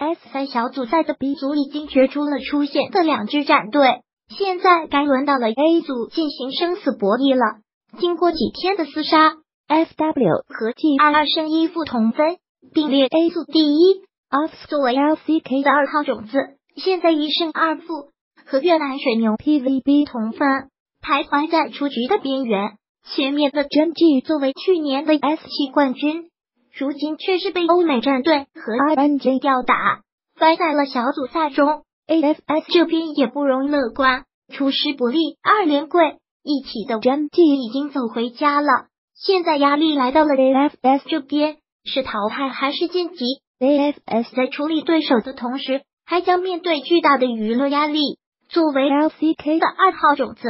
S 三小组赛的 B 组已经决出了出线的两支战队，现在该轮到了 A 组进行生死博弈了。经过几天的厮杀，FW 和 G 二二胜一负同分，并列 A 组第一。Off 作为 LCK 的二号种子，现在一胜二负，和越南水牛 PVB 同分，徘徊在出局的边缘。前面的 Gen.G 作为去年的 S 七冠军，如今却是被欧美战队和 RNG 吊打，败在了小组赛中。AFS 这边也不容乐观，出师不利，二连跪，一起的 Gen.G 已经走回家了。现在压力来到了 AFS 这边，是淘汰还是晋级？AFS 在处理对手的同时，还将面对巨大的娱乐压力。作为 LCK 的二号种子。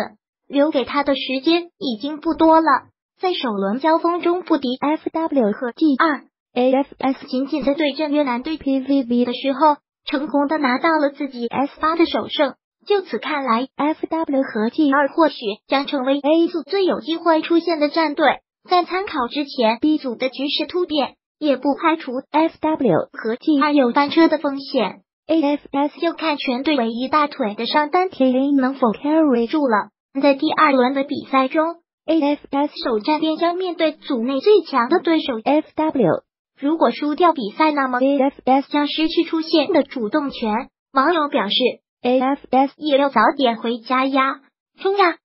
留给他的时间已经不多了，在首轮交锋中不敌 FW 和 G 二 AFS，仅仅在对阵越南队 PVB 的时候，成功的拿到了自己 S 八的首胜。就此看来，FW 和 G 二或许将成为 A 组最有机会出现的战队。在参考之前 B 组的局势突变，也不排除 FW 和 G 二有翻车的风险。AFS 就看全队唯一大腿的上单 T 能否 carry 住了。在第二轮的比赛中，AFS 首战便将面对组内最强的对手 FW。如果输掉比赛，那么 AFS 将失去出线的主动权。网友表示，AFS 也要早点回家呀，冲呀！